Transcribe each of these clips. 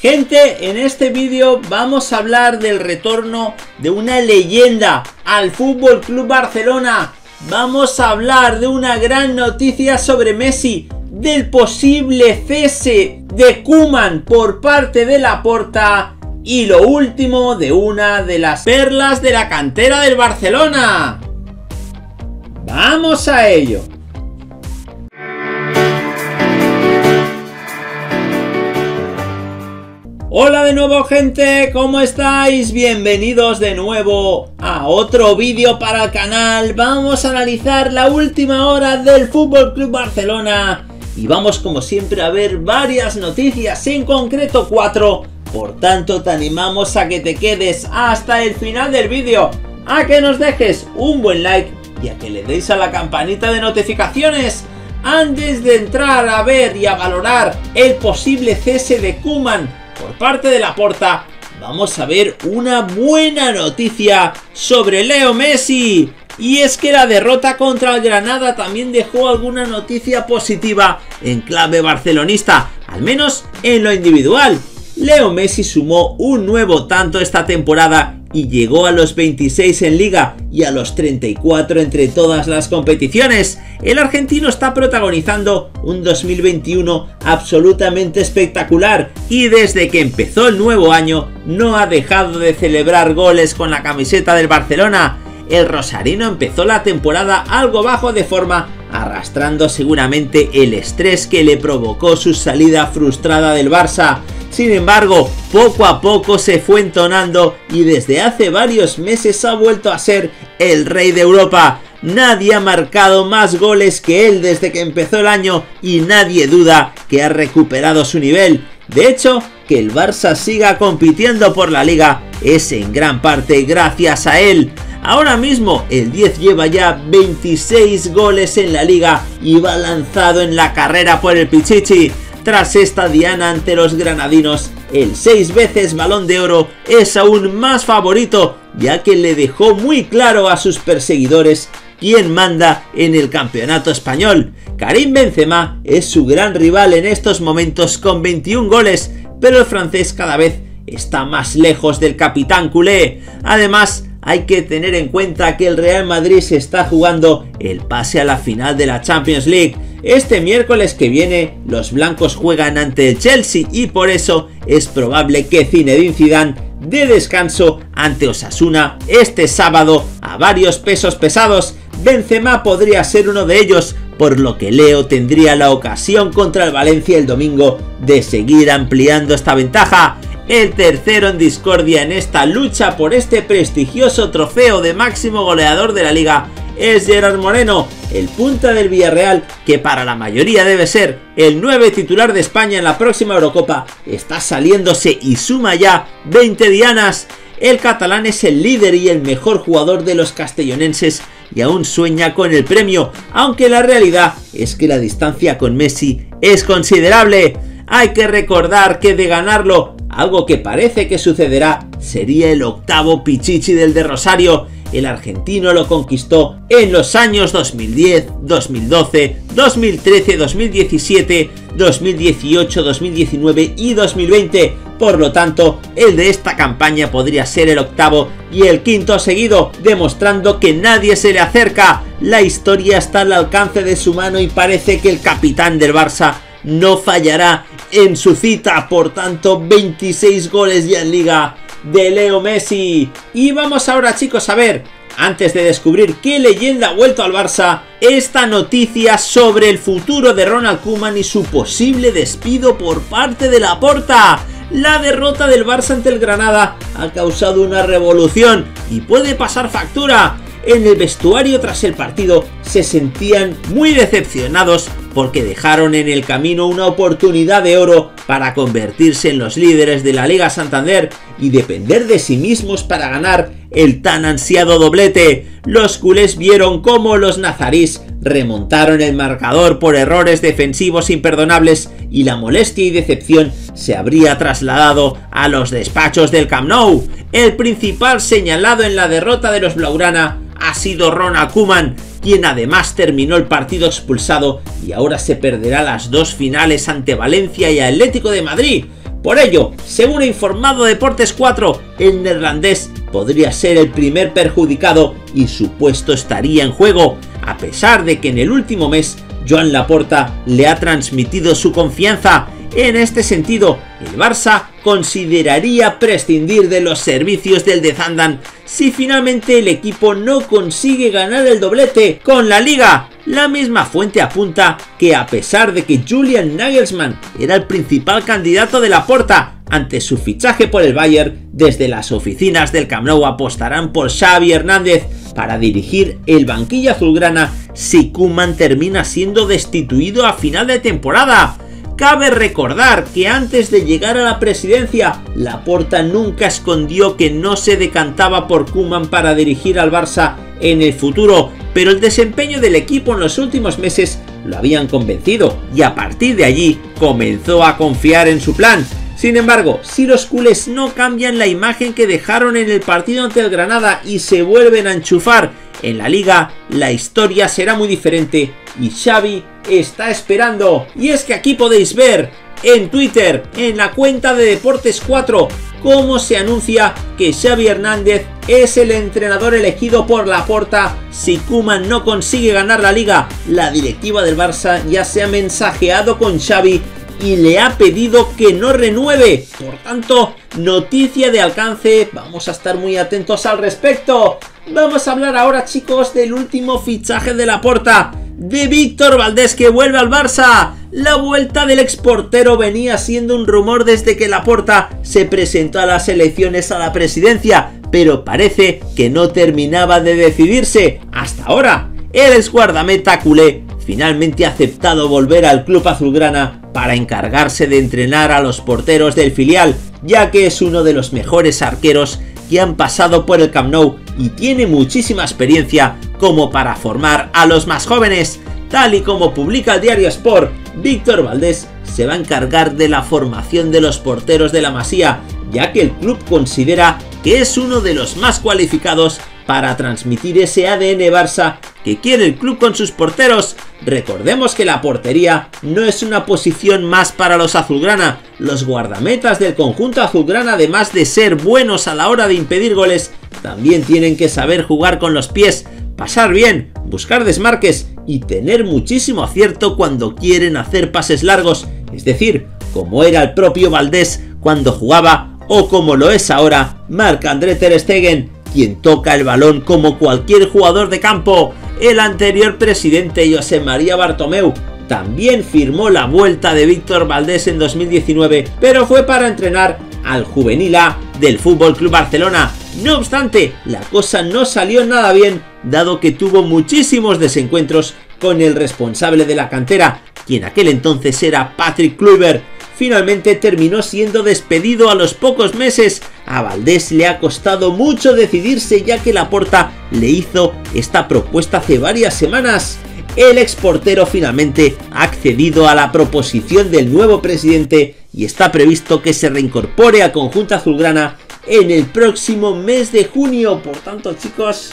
Gente, en este vídeo vamos a hablar del retorno de una leyenda al Fútbol Club Barcelona. Vamos a hablar de una gran noticia sobre Messi, del posible cese de Kuman por parte de la Porta y lo último de una de las perlas de la cantera del Barcelona. ¡Vamos a ello! Hola de nuevo gente, ¿cómo estáis? Bienvenidos de nuevo a otro vídeo para el canal. Vamos a analizar la última hora del Fútbol Club Barcelona y vamos como siempre a ver varias noticias, en concreto cuatro. Por tanto, te animamos a que te quedes hasta el final del vídeo, a que nos dejes un buen like y a que le deis a la campanita de notificaciones antes de entrar a ver y a valorar el posible cese de Kuman por parte de la porta, vamos a ver una buena noticia sobre Leo Messi. Y es que la derrota contra el Granada también dejó alguna noticia positiva en clave barcelonista, al menos en lo individual. Leo Messi sumó un nuevo tanto esta temporada y llegó a los 26 en liga y a los 34 entre todas las competiciones. El argentino está protagonizando un 2021 absolutamente espectacular y desde que empezó el nuevo año no ha dejado de celebrar goles con la camiseta del Barcelona. El rosarino empezó la temporada algo bajo de forma, arrastrando seguramente el estrés que le provocó su salida frustrada del Barça. Sin embargo, poco a poco se fue entonando y desde hace varios meses ha vuelto a ser el rey de Europa. Nadie ha marcado más goles que él desde que empezó el año y nadie duda que ha recuperado su nivel. De hecho, que el Barça siga compitiendo por la liga es en gran parte gracias a él. Ahora mismo el 10 lleva ya 26 goles en la liga y va lanzado en la carrera por el Pichichi. Tras esta diana ante los granadinos, el seis veces balón de oro es aún más favorito, ya que le dejó muy claro a sus perseguidores quién manda en el campeonato español. Karim Benzema es su gran rival en estos momentos con 21 goles, pero el francés cada vez está más lejos del capitán culé. Además, hay que tener en cuenta que el Real Madrid se está jugando el pase a la final de la Champions League. Este miércoles que viene los blancos juegan ante el Chelsea y por eso es probable que Zinedine Zidane dé descanso ante Osasuna este sábado a varios pesos pesados. Benzema podría ser uno de ellos, por lo que Leo tendría la ocasión contra el Valencia el domingo de seguir ampliando esta ventaja el tercero en discordia en esta lucha por este prestigioso trofeo de máximo goleador de la liga es Gerard Moreno, el punta del Villarreal, que para la mayoría debe ser el 9 titular de España en la próxima Eurocopa, está saliéndose y suma ya 20 dianas. El catalán es el líder y el mejor jugador de los castellonenses y aún sueña con el premio, aunque la realidad es que la distancia con Messi es considerable. Hay que recordar que de ganarlo algo que parece que sucederá sería el octavo Pichichi del de Rosario. El argentino lo conquistó en los años 2010, 2012, 2013, 2017, 2018, 2019 y 2020. Por lo tanto, el de esta campaña podría ser el octavo y el quinto seguido, demostrando que nadie se le acerca. La historia está al alcance de su mano y parece que el capitán del Barça no fallará en su cita, por tanto 26 goles ya en liga de Leo Messi. Y vamos ahora chicos a ver, antes de descubrir qué leyenda ha vuelto al Barça, esta noticia sobre el futuro de Ronald Koeman y su posible despido por parte de la Porta. La derrota del Barça ante el Granada ha causado una revolución y puede pasar factura. En el vestuario tras el partido se sentían muy decepcionados porque dejaron en el camino una oportunidad de oro para convertirse en los líderes de la Liga Santander y depender de sí mismos para ganar el tan ansiado doblete. Los culés vieron cómo los nazarís remontaron el marcador por errores defensivos imperdonables y la molestia y decepción se habría trasladado a los despachos del Camp Nou. El principal señalado en la derrota de los Blaugrana ha sido Ronald Koeman, quien además terminó el partido expulsado y ahora se perderá las dos finales ante Valencia y Atlético de Madrid. Por ello, según ha informado Deportes 4, el neerlandés podría ser el primer perjudicado y su puesto estaría en juego, a pesar de que en el último mes Joan Laporta le ha transmitido su confianza. En este sentido, el Barça consideraría prescindir de los servicios del de Zandan si finalmente el equipo no consigue ganar el doblete con la liga. La misma fuente apunta que a pesar de que Julian Nagelsmann era el principal candidato de la porta ante su fichaje por el Bayern, desde las oficinas del Camp Nou apostarán por Xavi Hernández para dirigir el banquillo azulgrana si Kuman termina siendo destituido a final de temporada. Cabe recordar que antes de llegar a la presidencia, Laporta nunca escondió que no se decantaba por Kuman para dirigir al Barça en el futuro, pero el desempeño del equipo en los últimos meses lo habían convencido y a partir de allí comenzó a confiar en su plan. Sin embargo, si los culés no cambian la imagen que dejaron en el partido ante el Granada y se vuelven a enchufar en la liga, la historia será muy diferente y Xavi está esperando. Y es que aquí podéis ver en Twitter, en la cuenta de Deportes 4, cómo se anuncia que Xavi Hernández es el entrenador elegido por la porta si Kuman no consigue ganar la liga. La directiva del Barça ya se ha mensajeado con Xavi y le ha pedido que no renueve. Por tanto, noticia de alcance, vamos a estar muy atentos al respecto. Vamos a hablar ahora chicos del último fichaje de la porta, de Víctor Valdés que vuelve al Barça. La vuelta del exportero venía siendo un rumor desde que la porta se presentó a las elecciones a la presidencia, pero parece que no terminaba de decidirse hasta ahora. El ex guardameta culé finalmente ha aceptado volver al club azulgrana para encargarse de entrenar a los porteros del filial, ya que es uno de los mejores arqueros que han pasado por el Camp Nou y tiene muchísima experiencia como para formar a los más jóvenes. Tal y como publica el diario Sport, Víctor Valdés se va a encargar de la formación de los porteros de la Masía, ya que el club considera que es uno de los más cualificados para transmitir ese ADN Barça que quiere el club con sus porteros. Recordemos que la portería no es una posición más para los azulgrana. Los guardametas del conjunto azulgrana, además de ser buenos a la hora de impedir goles, también tienen que saber jugar con los pies, pasar bien, buscar desmarques y tener muchísimo acierto cuando quieren hacer pases largos, es decir, como era el propio Valdés cuando jugaba o como lo es ahora Marc André Ter Stegen quien toca el balón como cualquier jugador de campo. El anterior presidente José María Bartomeu también firmó la vuelta de Víctor Valdés en 2019, pero fue para entrenar al juvenil A del Fútbol Club Barcelona. No obstante, la cosa no salió nada bien, dado que tuvo muchísimos desencuentros con el responsable de la cantera, quien aquel entonces era Patrick Kluivert, finalmente terminó siendo despedido a los pocos meses. A Valdés le ha costado mucho decidirse ya que Laporta le hizo esta propuesta hace varias semanas. El exportero finalmente ha accedido a la proposición del nuevo presidente y está previsto que se reincorpore a conjunto azulgrana en el próximo mes de junio. Por tanto, chicos,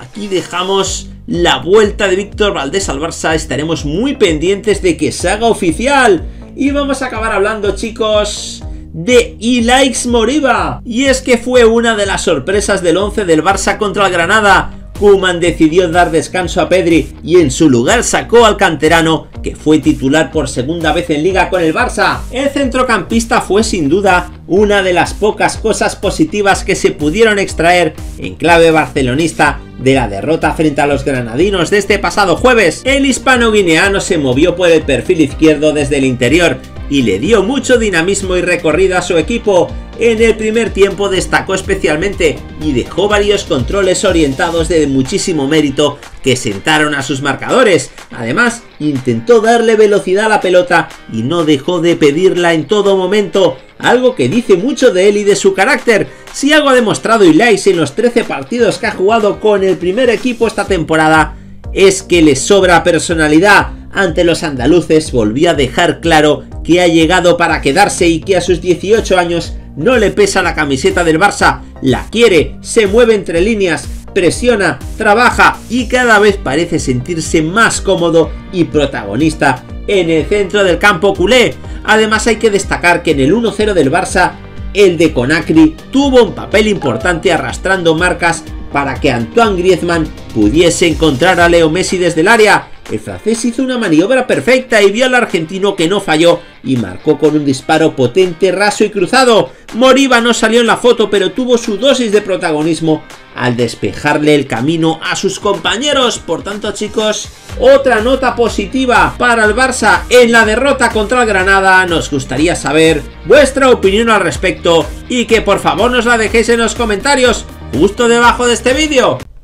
aquí dejamos la vuelta de Víctor Valdés al Barça. Estaremos muy pendientes de que se haga oficial. Y vamos a acabar hablando, chicos, de Ilaix Moriba. Y es que fue una de las sorpresas del 11 del Barça contra el Granada. Kuman decidió dar descanso a Pedri y en su lugar sacó al canterano que fue titular por segunda vez en liga con el Barça. El centrocampista fue sin duda una de las pocas cosas positivas que se pudieron extraer en clave barcelonista de la derrota frente a los granadinos de este pasado jueves. El hispano-guineano se movió por el perfil izquierdo desde el interior y le dio mucho dinamismo y recorrido a su equipo. En el primer tiempo destacó especialmente y dejó varios controles orientados de muchísimo mérito que sentaron a sus marcadores. Además, intentó darle velocidad a la pelota y no dejó de pedirla en todo momento, algo que dice mucho de él y de su carácter. Si algo ha demostrado Ilais en los 13 partidos que ha jugado con el primer equipo esta temporada, es que le sobra personalidad. Ante los andaluces volvió a dejar claro que ha llegado para quedarse y que a sus 18 años no le pesa la camiseta del Barça, la quiere, se mueve entre líneas, presiona, trabaja y cada vez parece sentirse más cómodo y protagonista en el centro del campo culé. Además hay que destacar que en el 1-0 del Barça, el de Conakry tuvo un papel importante arrastrando marcas para que Antoine Griezmann pudiese encontrar a Leo Messi desde el área el francés hizo una maniobra perfecta y vio al argentino que no falló y marcó con un disparo potente, raso y cruzado. Moriba no salió en la foto pero tuvo su dosis de protagonismo al despejarle el camino a sus compañeros. Por tanto chicos, otra nota positiva para el Barça en la derrota contra el Granada. Nos gustaría saber vuestra opinión al respecto y que por favor nos la dejéis en los comentarios justo debajo de este vídeo.